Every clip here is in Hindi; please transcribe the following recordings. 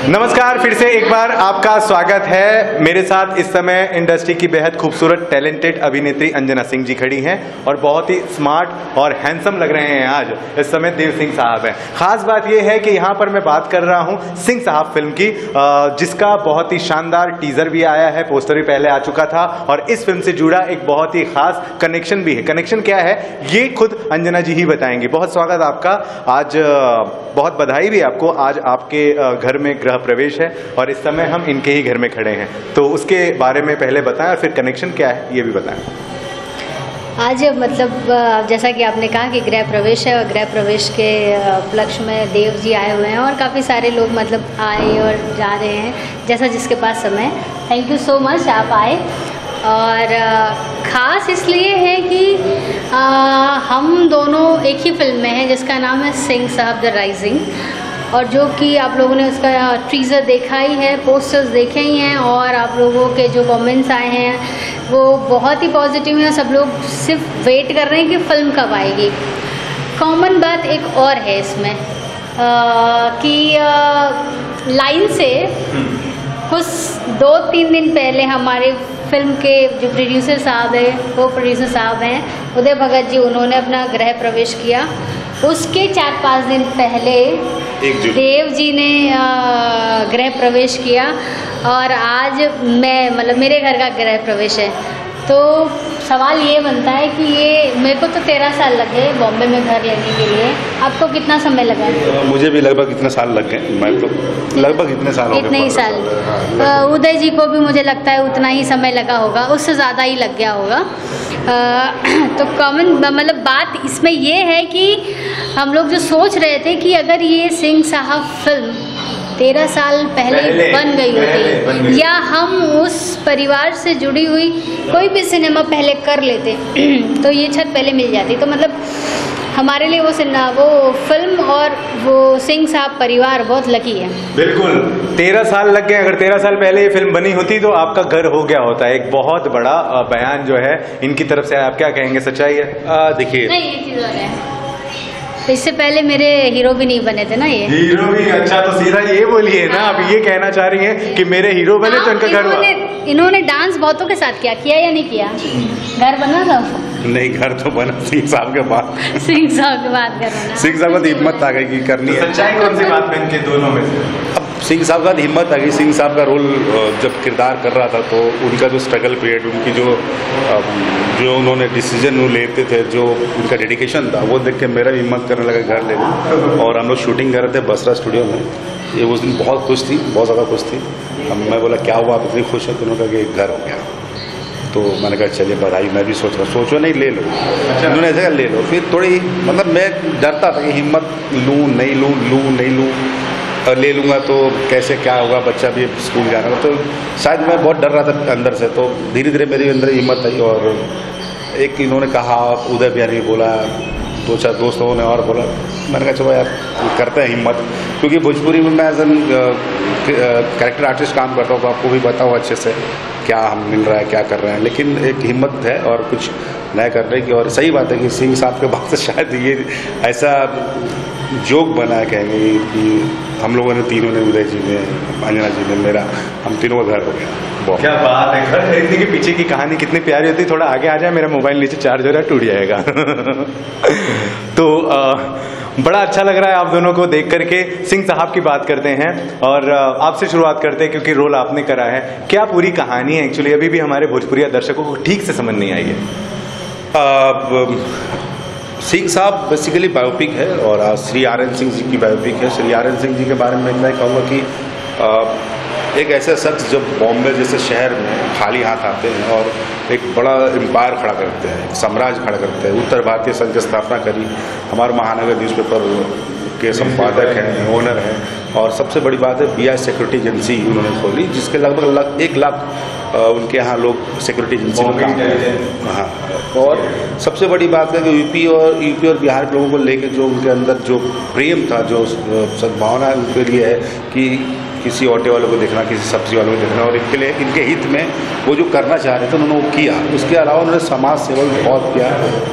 नमस्कार, फिर से एक बार आपका स्वागत है। मेरे साथ इस समय इंडस्ट्री की बेहद खूबसूरत टैलेंटेड अभिनेत्री अंजना सिंह जी खड़ी हैं और बहुत ही स्मार्ट और हैंडसम लग रहे हैं आज। इस समय देव सिंह साहब हैं। खास बात यह है कि यहाँ पर मैं बात कर रहा हूँ सिंह साहब फ़िल्म की जिसका बहुत ही शानदार टीजर भी आया है पोस्टर भी पहले आ चुका था और इस फ़िल्म से जुड़ा एक बहुत ही खास कनेक्शन भी है। कनेक्शन क्या है? ये खुद अंजना जी ही बताएँगे। बहुत स्वागत आपका। आज बहुत बधाई भी आपको। आज आपके घर में गृह प्रवेश है और इस समय हम इनके ही घर में खड़े हैं। तो उसके बारे में पहले बताएँ और फिर कनेक्शन क्या है ये भी बताएँ। आज मतलब जैसा कि आपने कहा कि गृह प्रवेश है और गृह प्रवेश के उपलक्ष्य में देव जी आए हुए हैं और काफ़ी सारे लोग मतलब आए और जा रहे हैं जैसा जिसके पास समय थैंक यू सो मच आप आए। और ख़ास इसलिए है कि अ, हम दोनों एक ही फ़िल्म में हैं जिसका नाम है सिंह साहब द राइजिंग और जो कि आप लोगों ने उसका ट्रीज़र देखा ही है पोस्टर्स देखे ही हैं और आप लोगों के जो कमेंट्स आए हैं वो बहुत ही पॉजिटिव हैं सब लोग सिर्फ़ वेट कर रहे हैं कि फ़िल्म कब आएगी। कॉमन बात एक और है इसमें अ, कि लाइन से कुछ दो तीन दिन पहले हमारे फ़िल्म के जो प्रोड्यूसर साहब हैं वो प्रोड्यूसर साहब हैं उदय भगत जी उन्होंने अपना गृह प्रवेश किया। उसके चार पाँच दिन पहले देव जी ने गृह प्रवेश किया और आज मैं मतलब मेरे घर का गृह प्रवेश है। तो सवाल ये बनता है कि ये मेरे को तो तेरह साल लगे बॉम्बे में घर लेने के लिए। आपको कितना समय लगा? मुझे भी लगभग इतने साल लग गए। मैं तो लगभग इतने साल इतने ही साल। अ, उदय जी को भी मुझे लगता है उतना ही समय लगा होगा उससे ज़्यादा ही लग गया होगा। तो कॉमन मतलब बात इसमें ये है कि हम लोग जो सोच रहे थे कि अगर ये सिंह साहब फ़िल्म तेरह साल पहले, पहले, बन गई होती। या हम उस परिवार से जुड़ी हुई कोई भी सिनेमा पहले कर लेते। तो ये छत पहले मिल जाती। तो मतलब हमारे लिए वो सिनेमा वो फ़िल्म और वो सिंह साहब परिवार बहुत लकी है। बिल्कुल। तेरह साल लग गए। अगर तेरह साल पहले ये फ़िल्म बनी होती तो आपका घर हो गया होता। एक बहुत बड़ा बयान जो है इनकी तरफ़ से आप क्या कहेंगे? सच्चाई है? देखिए नहीं ये चीज़ और है। इससे पहले मेरे हीरो भी नहीं बने थे ना ये। हीरो भी अच्छा तो सीधा ये बोलिए ना आप ये कहना चाह रही हैं कि मेरे हीरो बने तो आप इनका घर हुआ इन्होंने इन्होंने डांस बहुतों के साथ किया किया या नहीं किया? घर बना था? नहीं घर तो बना सिंह साहब के बाद। सिंह साहब के बात कर रहे हैं सिंह साहब को तो हिम्मत आ गई की करनी तो है सच्चाई कौन सी बात में इनके दोनों में अब सिंह साहब का हिम्मत आ गई सिंह साहब का रोल जब किरदार कर रहा था तो उनका जो स्ट्रगल पीरियड उनकी जो जो उन्होंने डिसीज़न वो लेते थे जो उनका डेडिकेशन था वो देख के मेरा भी हिम्मत करने लगा घर ले लूँ। और हम लोग शूटिंग कर रहे थे बसरा स्टूडियो में। ये उस दिन बहुत खुश थी बहुत ज़्यादा खुश थी। अब मैं बोला क्या हुआ? आप इतनी खुश है? तो उन्होंने कहा कि घर हो गया। तो मैंने कहा चलिए बधाई मैं भी सोच रहा सोचो नहीं ले लो। उन्होंने ऐसे कहा ले लो। फिर थोड़ी मतलब मैं डरता था कि हिम्मत लूँ नहीं लूँ लूँ नहीं लूँ। और ले लूँगा तो कैसे क्या होगा, बच्चा भी स्कूल जाना तो शायद मैं बहुत डर रहा था अंदर से तो धीरे धीरे मेरे अंदर हिम्मत आई और एक इन्होंने कहा, उदय बिहारी ने बोला, दो चार दोस्तों ने और बोला। मैंने कहा, चलो यार, करते हैं हिम्मत। क्योंकि भोजपुरी में मैं एज एन कैरेक्टर आर्टिस्ट काम करता हूँ तो आपको भी बताऊँ अच्छे से क्या हम मिल रहा है, क्या कर रहे हैं। लेकिन एक हिम्मत है और कुछ नया कर करने की और सही बात है कि सिंह साहब के बाद शायद ये ऐसा जोक बना कहेंगे कि हम लोगों ने तीनों ने उदय जी ने अंजना जी ने मेरा हम तीनों का घर हो गया। क्या बात है घर खरीदने के पीछे की कहानी कितनी प्यारी होती है थोड़ा आगे आ जाए मेरा मोबाइल नीचे चार्ज हो रहा है टूट जाएगा। तो अ, बड़ा अच्छा लग रहा है आप दोनों को देख करके। सिंह साहब की बात करते हैं और आपसे शुरुआत करते हैं क्योंकि रोल आपने करा है। क्या पूरी कहानी है एक्चुअली अभी भी हमारे भोजपुरिया दर्शकों को ठीक से समझ नहीं आई है। सिंह साहब बेसिकली बायोपिक है और श्री आर एन सिंह जी की बायोपिक है। श्री आर एन सिंह जी के बारे में मैं कहूँगा कि एक ऐसा शख्स जब बॉम्बे जैसे शहर में खाली हाथ आते हैं और एक बड़ा एम्पायर खड़ा करते हैं साम्राज्य खड़ा करते हैं उत्तर भारतीय संघ की स्थापना करी हमारे महानगर न्यूज़पेपर के संपादक हैं ओनर हैं और सबसे बड़ी बात है बी आई सिक्योरिटी एजेंसी उन्होंने खोली जिसके लगभग लग, एक लाख उनके यहाँ लोग सिक्योरिटी एजेंसी में काम करते हैं। हाँ और सबसे बड़ी बात है कि यूपी और यूपी और बिहार के लोगों को लेकर जो उनके अंदर जो प्रेम था जो सद्भावना उनके लिए है कि किसी ऑटो वालों को देखना, किसी सब्ज़ी वालों को देखना, और इनके लिए, इनके हित में वो जो करना चाह रहे थे, उन्होंने वो किया। उसके अलावा उन्होंने समाज सेवा भी बहुत किया।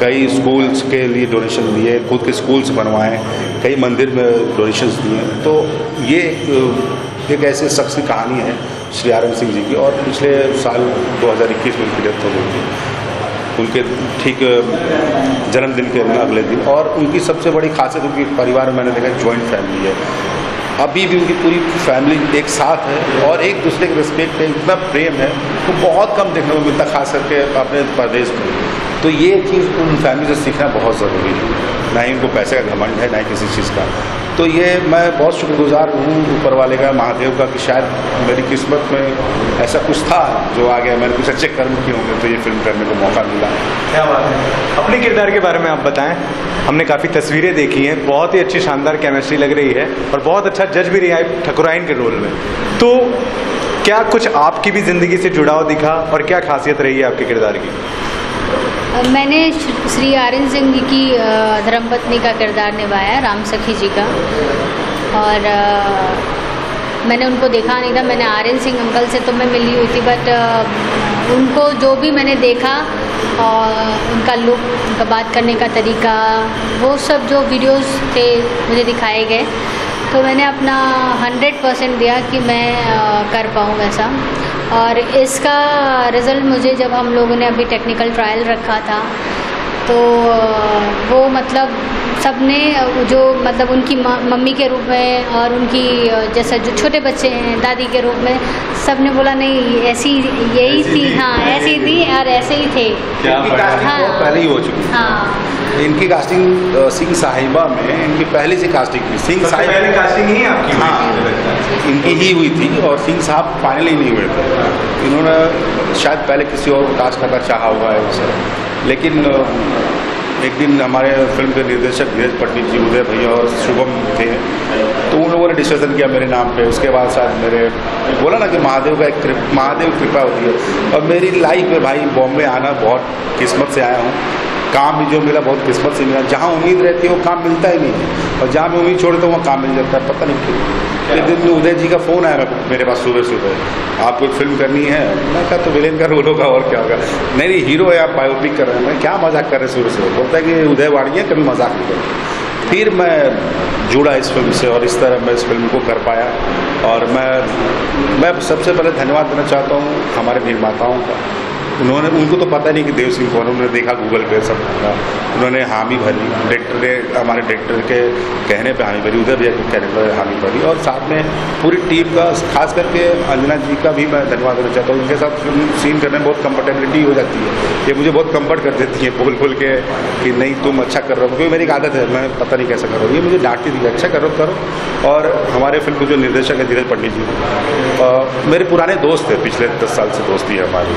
कई स्कूल्स के लिए डोनेशन दिए, खुद के स्कूल्स बनवाए, कई मंदिर में डोनेशंस दिए। तो ये एक ऐसे शख्स की कहानी है, श्री आरन सिंह जी की, और पिछले साल 2021 में उनकी डेथ हो गई थी। उनके ठीक जन्मदिन के अगले दिन, और उनकी सबसे बड़ी खासियत, उनके परिवार में मैंने देखा जॉइंट फैमिली है। अभी भी उनकी पूरी फैमिली एक साथ है और एक दूसरे के रिस्पेक्ट है इतना प्रेम है तो बहुत कम देखने को मिलता, खास करके अपने प्रदेश में। तो ये चीज़ उन फैमिली से सीखना बहुत ज़रूरी है। ना ही उनको पैसे का घमंड है, ना ही किसी चीज़ का। तो ये मैं बहुत शुक्रगुजार हूँ ऊपर वाले का, महादेव का, कि शायद मेरी किस्मत में ऐसा कुछ था जो आ गया, मैंने कुछ अच्छे कर्म किए होंगे तो ये फ़िल्म करने को मौका मिला। क्या बात है। अपने किरदार के बारे में आप बताएँ। हमने काफ़ी तस्वीरें देखी हैं, बहुत ही अच्छी शानदार केमिस्ट्री लग रही है, और बहुत अच्छा जज भी रही है ठकुराइन के रोल में। तो क्या कुछ आपकी भी ज़िंदगी से जुड़ाव दिखा, और क्या खासियत रही है आपके किरदार की? मैंने श्री आर्यन सिंह जी की धर्मपत्नी का किरदार निभाया, राम सखी जी का। और मैंने उनको देखा नहीं था, मैंने आर्यन सिंह अंकल से तो मैं मिली हुई थी बट उनको जो भी मैंने देखा और उनका लुक उनका बात करने का तरीका, वो सब जो वीडियोस थे, मुझे दिखाए गए। तो मैंने अपना हंड्रेड परसेंट दिया कि मैं कर पाऊँ वैसा। और इसका रिज़ल्ट मुझे जब हम लोगों ने अभी टेक्निकल ट्रायल रखा था तो वो मतलब सबने जो मतलब उनकी मम्मी के रूप में और उनकी जैसा जो छोटे बच्चे हैं दादी के रूप में सबने बोला नहीं ऐसी यही थी हाँ ऐसी थी और ऐसे ही थे। हाँ। पहले ही हो चुकी। हाँ। इनकी कास्टिंग सिंह साहिबा में इनकी पहले से कास्टिंग हुई। सिंह साहिबा कास्टिंग ही आपकी हाँ इनकी ही हुई थी और सिंह साहब फाइनल ही नहीं हुए थे। इन्होंने शायद पहले किसी और कास्ट का चाहा हुआ है उसे। लेकिन एक दिन हमारे फ़िल्म के निर्देशक धीरज पटनी जी उदय भैया और शुभम थे तो उन लोगों ने डिस्कशन किया मेरे नाम पे। उसके बाद शायद मेरे बोला ना कि महादेव का एक महादेव कृपा होती है। और मेरी लाइफ में भाई बॉम्बे आना बहुत किस्मत से आया हूँ। काम भी जो मिला बहुत किस्मत से मिला। जहाँ उम्मीद रहती है वो काम मिलता ही नहीं। और जहाँ मैं उम्मीद छोड़ता हूँ वहाँ काम मिल जाता है। पता नहीं क्यों। एक दिन उदय जी का फ़ोन आया मेरे पास सुबह सुबह। आपको एक फ़िल्म करनी है? मैं कहा तो विलेन का रोल होगा और क्या होगा? नहीं नहीं हीरो है आप बायोपिक कर रहे हैं। मैं क्या मज़ाक कर रहे हैं सुबह सुबह? बोलता है कि उदय वाणी है कभी मज़ाक नहीं करते फिर मैं जुड़ा इस फ़िल्म से और इस तरह मैं इस फ़िल्म को कर पाया। और मैं मैं सबसे पहले धन्यवाद देना चाहता हूँ हमारे निर्माताओं का। उन्होंने, उनको तो पता नहीं कि देव सिंह कौन उन्होंने देखा गूगल पे सब। उन्होंने हामी भरी डायरेक्टर ने, हमारे डायरेक्टर के कहने पे हामी भरी, उधर भी कहने पर हामी भरी और साथ में पूरी टीम का, खास करके अंजना जी का भी मैं धन्यवाद देना चाहता हूँ। उनके साथ फ़िल्म सीन करने में बहुत कम्फर्टेबिलिटी हो जाती है। ये मुझे बहुत कंफर्ट कर देती है बोल बोल के कि नहीं, तुम अच्छा कर रहे हो। क्योंकि मेरी एक आदत है, मैं पता नहीं कैसा कर रहा हूँ। ये मुझे डांटती थी अच्छा करो करो। और हमारे फ़िल्म के जो निर्देशक है धीरज पंडित जी मेरे पुराने दोस्त थे, पिछले दस साल से दोस्ती है हमारी।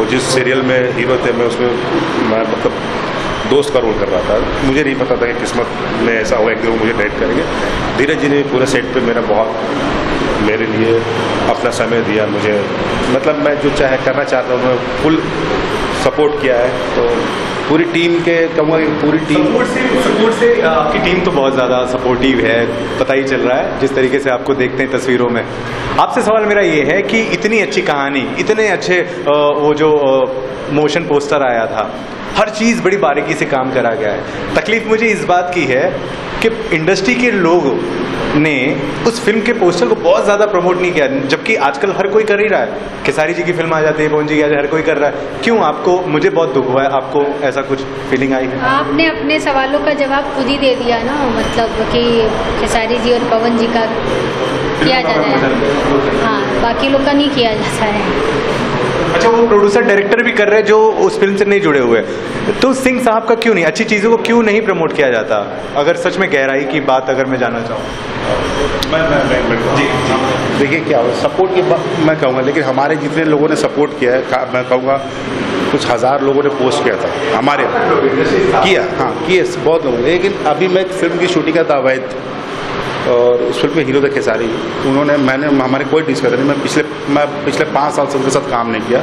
वो जिस सीरियल में हीरो थे, मैं उसमें, मैं मतलब दोस्त का रोल कर रहा था। मुझे नहीं पता था कि किस्मत में ऐसा हुआ एक दिन मुझे डेट करेंगे। धीरज जी ने पूरे सेट पे मेरा बहुत, मेरे लिए अपना समय दिया, मुझे मतलब मैं जो चाहे करना चाहता हूँ, मैं फुल सपोर्ट किया है तो पूरी टीम के कहूँगा पूरी टीम सपोर्ट से सपोर्ट से आपकी टीम तो बहुत ज़्यादा सपोर्टिव है, पता ही चल रहा है, जिस तरीके से आपको देखते हैं तस्वीरों में। आपसे सवाल मेरा ये है कि इतनी अच्छी कहानी, इतने अच्छे वो जो मोशन पोस्टर आया था हर चीज़ बड़ी बारीकी से काम करा गया है। तकलीफ़ मुझे इस बात की है कि इंडस्ट्री के लोग ने उस फ़िल्म के पोस्टर को बहुत ज़्यादा प्रमोट नहीं किया, जबकि आजकल हर कोई कर ही रहा है। खेसारी जी की फ़िल्म आ जाती है, पवन जी की आ जाती हर कोई कर रहा है। क्यों आपको, मुझे बहुत दुख हुआ है, आपको ऐसा कुछ फीलिंग आई? है आपने अपने सवालों का जवाब खुद ही दे दिया ना मतलब कि खेसारी जी और पवन जी का किया जाता है। हाँ बाकी लोग का नहीं किया जाता है। अच्छा वो प्रोड्यूसर डायरेक्टर भी कर रहे हैं जो उस फ़िल्म से नहीं जुड़े हुए। तो सिंह साहब का क्यों नहीं? अच्छी चीज़ों को क्यों नहीं प्रमोट किया जाता? अगर सच में गहराई की बात अगर मैं जानना चाहूँ। देखिए क्या हो सपोर्ट की बात मैं कहूँगा लेकिन हमारे जितने लोगों ने सपोर्ट किया है मैं कहूँगा कुछ हज़ार लोगों ने पोस्ट किया था। हमारे। किया हाँ किए बहुत लोगों लेकिन अभी मैं फ़िल्म की शूटिंग का था अवैध और उस फ़िल्म में हीरो थे खेसारी। उन्होंने, मैंने, हमारे कोई डिस्कशन नहीं मैं पिछले मैं पिछले पाँच साल से उनके साथ काम नहीं किया।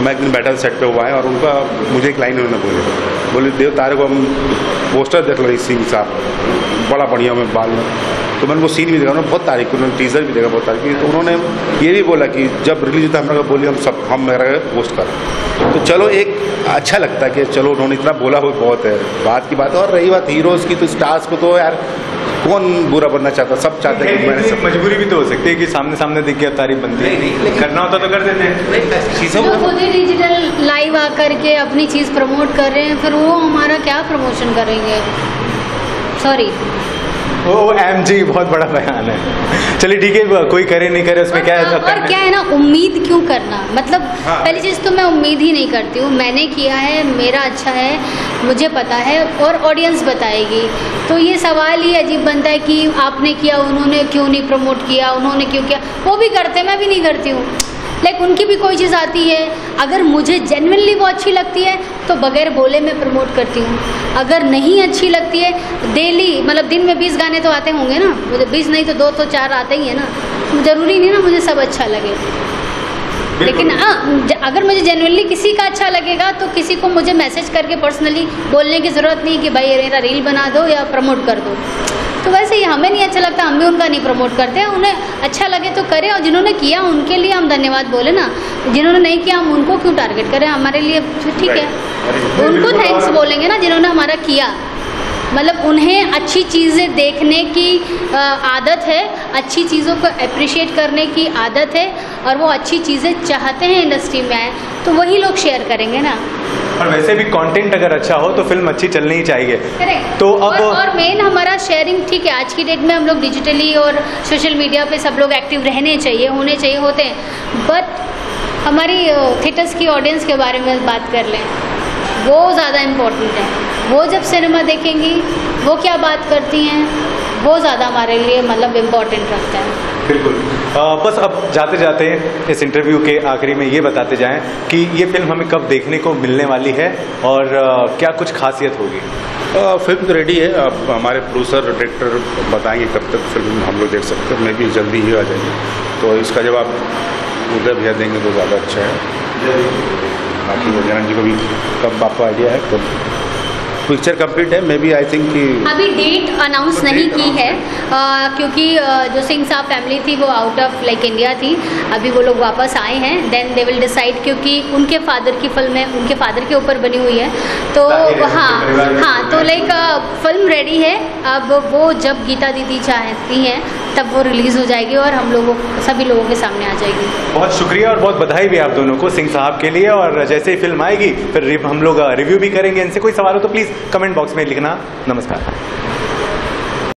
मैं एक दिन बैटल सेट पे हुआ है और उनका, मुझे एक लाइन उन्होंने बोली। बोले, देव तारे को हम पोस्टर देख लो सिंह साहब बड़ा बढ़िया में बाल में। तो मैंने वो सीन भी देखा, उन्होंने बहुत तारीफ़ की, उन्होंने टीजर भी देखा, बहुत तारीफ़ की। तो उन्होंने ये भी बोला कि जब रिलीज़ होता हम लोग बोली, हम सब, हम मेरा पोस्ट कर। तो चलो, एक अच्छा लगता है कि चलो, उन्होंने इतना बोला हुआ बहुत है। बात की बात और रही बात हीरोज़ की तो स्टार्स को तो यार कौन बुरा बनना चाहता? सब चाहते हैं मैंने सब मजबूरी भी तो हो सकती है कि सामने सामने दिख गया तारीफ़ बनती है। करना होता तो कर देते हैं। चीज़ों खुद ही डिजिटल लाइव आकर के अपनी चीज़ प्रमोट कर रहे हैं फिर वो हमारा क्या प्रमोशन करेंगे? सॉरी वो एम जी बहुत बड़ा बयान है। चलिए ठीक है कोई करे नहीं करे उसमें क्या है और, और क्या है। ना उम्मीद क्यों करना? मतलब हाँ। पहली चीज़ तो मैं उम्मीद ही नहीं करती हूँ। मैंने किया है मेरा अच्छा है मुझे पता है और ऑडियंस बताएगी। तो ये सवाल ही अजीब बनता है कि आपने किया उन्होंने क्यों नहीं प्रमोट किया उन्होंने क्यों किया? वो भी करते मैं भी नहीं करती हूँ। लाइक उनकी भी कोई चीज़ आती है। अगर मुझे जेनविनली वो अच्छी लगती है तो बगैर बोले मैं प्रमोट करती हूँ। अगर नहीं अच्छी लगती है डेली मतलब दिन में बीस गाने तो आते होंगे ना। मुझे बीस नहीं तो दो तो चार आते ही है ना। ज़रूरी नहीं ना मुझे सब अच्छा लगे। लेकिन हाँ ज- अगर मुझे जेनुअनली किसी का अच्छा लगेगा तो किसी को मुझे मैसेज करके पर्सनली बोलने की ज़रूरत नहीं कि भाई मेरा रील बना दो या प्रमोट कर दो। तो वैसे ही हमें नहीं अच्छा लगता हम भी उनका नहीं प्रमोट करते हैं उन्हें अच्छा लगे तो करें और जिन्होंने किया उनके लिए हम धन्यवाद बोले ना। जिन्होंने नहीं किया हम उनको क्यों टारगेट करें? हमारे लिए तो ठीक है। उनको थैंक्स बोलेंगे ना जिन्होंने हमारा किया। मतलब उन्हें अच्छी चीज़ें देखने की आदत है अच्छी चीज़ों को अप्रिशिएट करने की आदत है और वो अच्छी चीज़ें चाहते हैं इंडस्ट्री में आए तो वही लोग शेयर करेंगे ना। और वैसे भी कंटेंट अगर अच्छा हो तो फ़िल्म अच्छी चलनी ही चाहिए। तो और, और मेन हमारा शेयरिंग ठीक है आज की डेट में हम लोग डिजिटली और सोशल मीडिया पे सब लोग एक्टिव रहने चाहिए होने चाहिए होते हैं। बट हमारी थिएटर्स की ऑडियंस के बारे में बात कर लें। वो ज़्यादा इम्पोर्टेंट है। वो जब सिनेमा देखेंगी वो क्या बात करती हैं वो ज़्यादा हमारे लिए मतलब इम्पोर्टेंट रखता है। बिल्कुल। बस अब जाते जाते इस इंटरव्यू के आखिरी में ये बताते जाएँ कि ये फ़िल्म हमें कब देखने को मिलने वाली है और अ, क्या कुछ खासियत होगी? आ, फ़िल्म तो रेडी है। अब हमारे प्रोड्यूसर डायरेक्टर बताएँगे कब तक फ़िल्म हम लोग देख सकते हैं। मैं भी जल्दी ही आ जाएँगे। तो इसका जवाब उदय भैया देंगे तो ज़्यादा अच्छा है। बाकी वज़न जी को भी कब आपको आइडिया है कब पिक्चर कंप्लीट है मे बी आई थिंक कि अभी डेट अनाउंस तो नहीं की है। अ, क्योंकि जो सिंह साहब फैमिली थी वो आउट ऑफ़ लाइक इंडिया थी। अभी वो लोग वापस आए हैं। देन दे विल डिसाइड क्योंकि उनके फादर की फ़िल्म है उनके फादर के ऊपर बनी हुई है। तो हाँ हाँ तो लाइक फ़िल्म रेडी है। अब वो जब गीता दीदी चाहती हैं तब वो रिलीज़ हो जाएगी और हम लोगों, सभी लोगों के सामने आ जाएगी। बहुत शुक्रिया और बहुत बधाई भी आप दोनों को सिंह साहब के लिए और जैसे ही फ़िल्म आएगी, फिर हम लोग रिव्यू भी करेंगे। इनसे कोई सवाल हो तो प्लीज़ कमेंट बॉक्स में लिखना। नमस्कार।